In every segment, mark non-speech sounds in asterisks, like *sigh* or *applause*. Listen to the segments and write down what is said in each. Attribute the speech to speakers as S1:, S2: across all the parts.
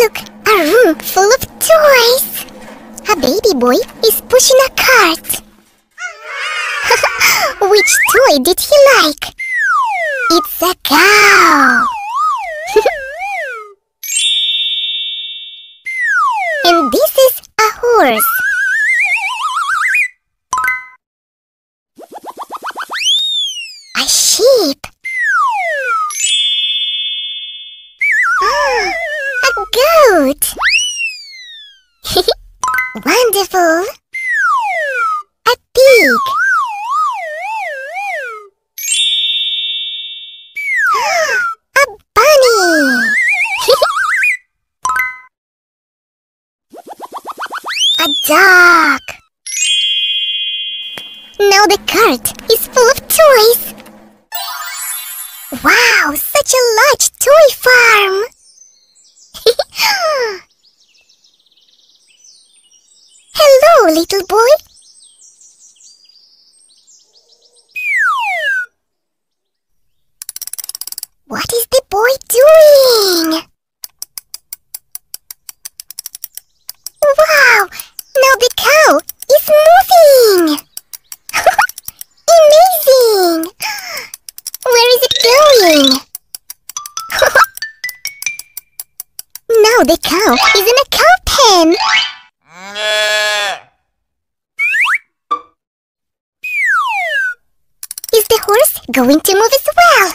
S1: Look, a room full of toys. A baby boy is pushing a cart. *laughs* Which toy did he like? It's a cow. *laughs* and this is a horse. A sheep. Wonderful. A pig. a bunny. a dog. Now the cart is full of toys. Wow, such a large toy farm. Hello, little boy. What is the boy doing? Wow! Now the cow is moving! *laughs* Amazing! Where is it going? *laughs* now the cow is in a cow pen! Is the horse going to move as well?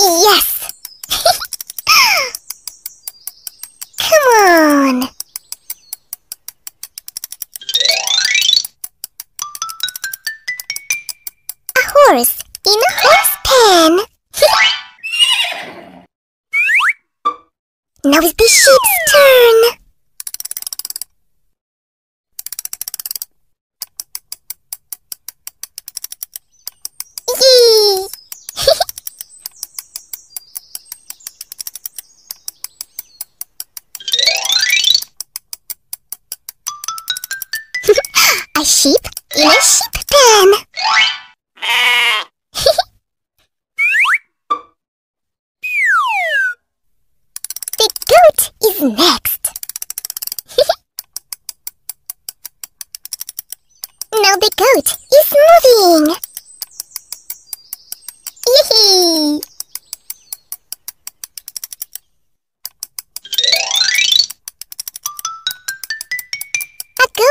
S1: Yes! *laughs* Come on! A horse in a horse pen! *laughs* now it's the sheep's turn! A sheep in a sheep pen. *laughs* the goat is next.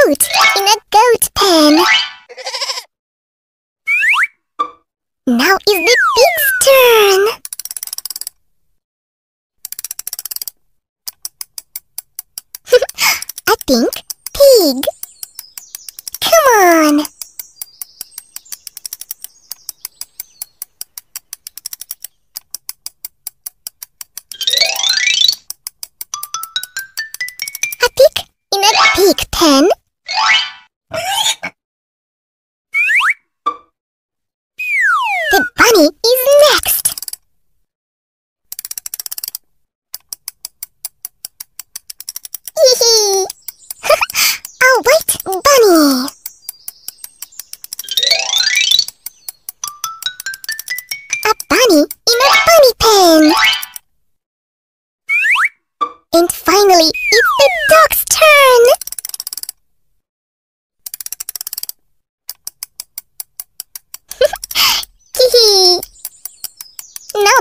S1: Goat in a goat pen. Now is the pig's turn. *laughs* I think pig. Come on. A pig in a pig pen.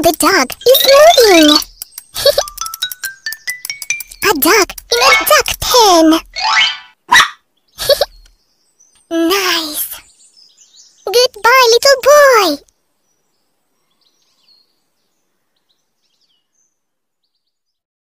S1: The dog is moving. *laughs* a dog in a duck pen. *laughs* nice. Goodbye, little boy.